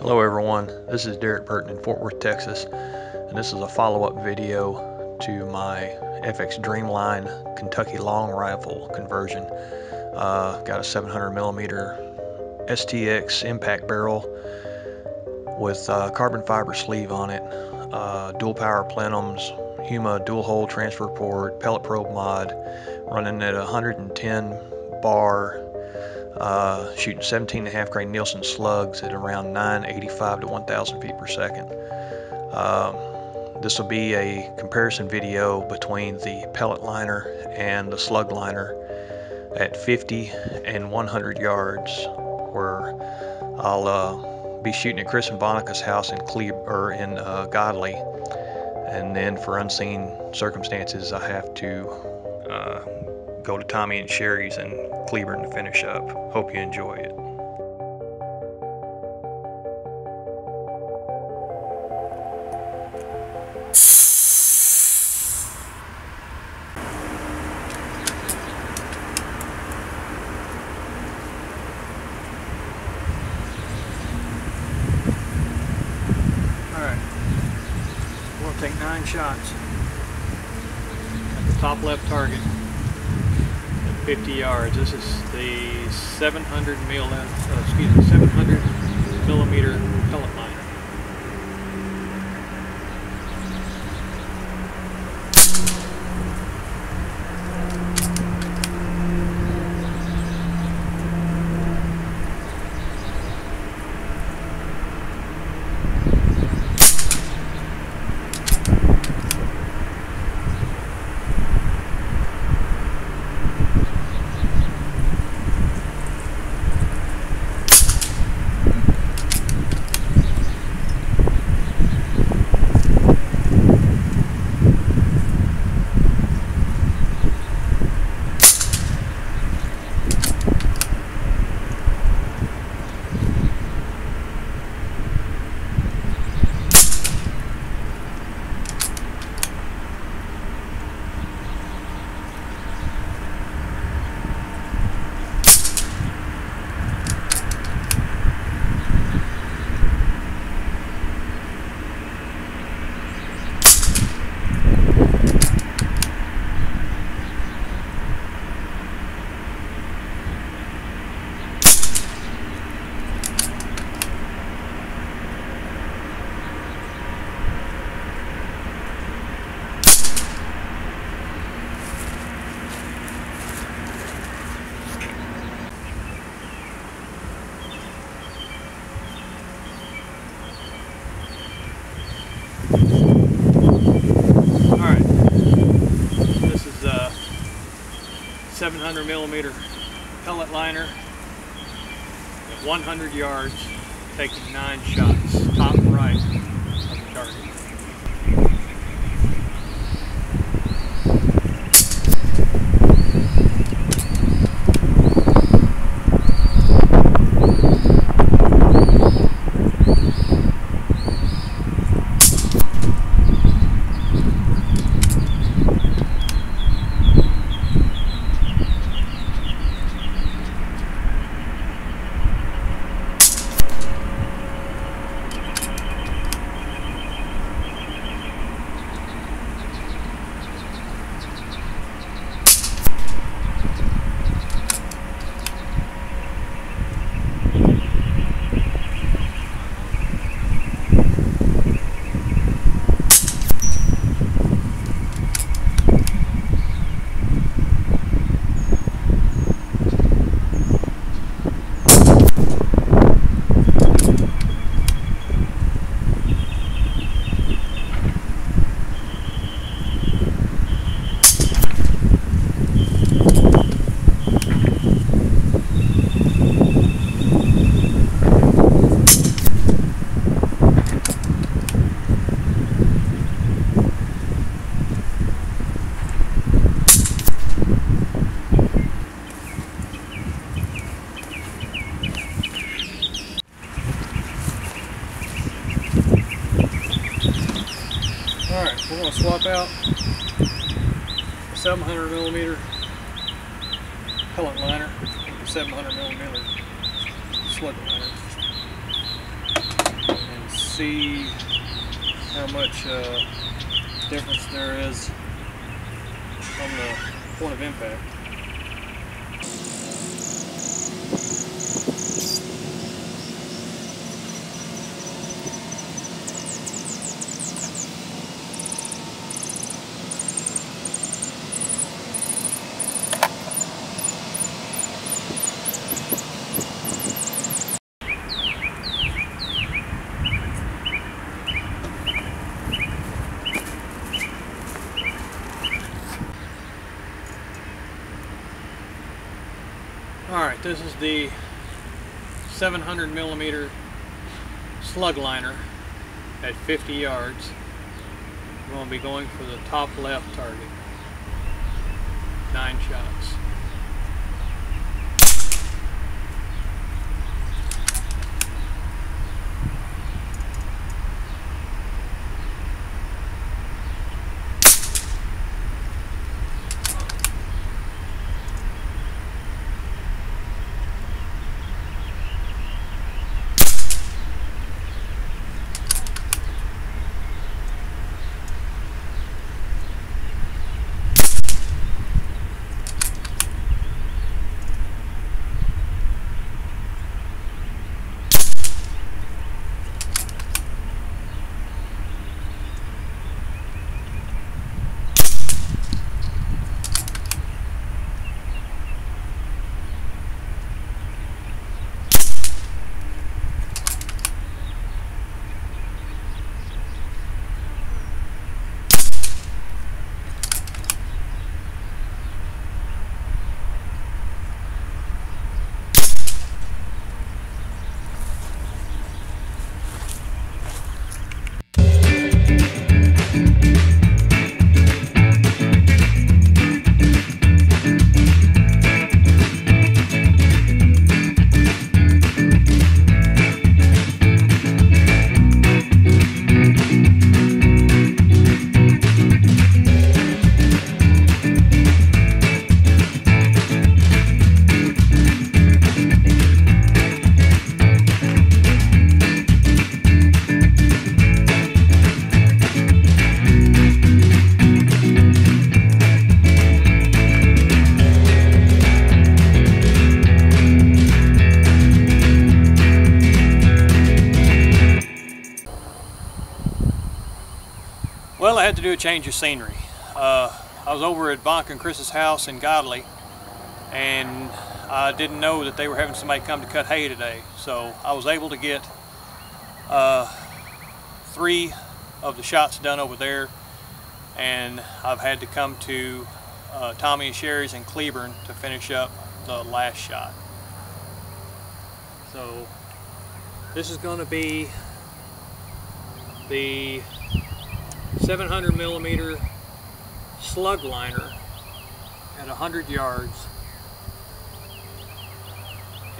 Hello everyone, this is Derek Burton in Fort Worth, Texas, and this is a follow-up video to my FX Dreamline Kentucky Long Rifle conversion. Uh, got a 700 millimeter STX impact barrel with uh, carbon fiber sleeve on it, uh, dual power plenums, Huma dual hole transfer port, pellet probe mod, running at 110 bar uh, shooting 17 and a half grain Neilson slugs at around 985 to 1000 feet per second. Um, this will be a comparison video between the pellet liner and the slug liner at 50 and 100 yards where I'll uh, be shooting at Chris and Bonica's house in Cle or in uh, Godley and then for unseen circumstances I have to uh, go to Tommy and Sherry's in Cleburne to finish up. Hope you enjoy it. We're going to take nine shots at the top left target. 50 yards. This is the 700 mil, uh, excuse me, 700 millimeter pellet liner. Alright, this is a 700 millimeter pellet liner at 100 yards, taking nine shots, top right of the target. Alright, we're going to swap out a 700 millimeter pellet liner, 700 millimeter slug liner. And see how much uh, difference there is on the point of impact. Alright, this is the 700 millimeter slug liner at 50 yards. I'm going to be going for the top left target. Nine shots. Had to do a change of scenery. Uh, I was over at Bonk and Chris's house in Godley, and I didn't know that they were having somebody come to cut hay today. So I was able to get uh, three of the shots done over there, and I've had to come to uh, Tommy and Sherry's in Cleburne to finish up the last shot. So this is going to be the 700 millimeter slug liner at 100 yards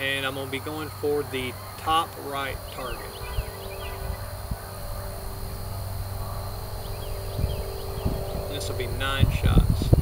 and I'm going to be going for the top right target. This will be nine shots.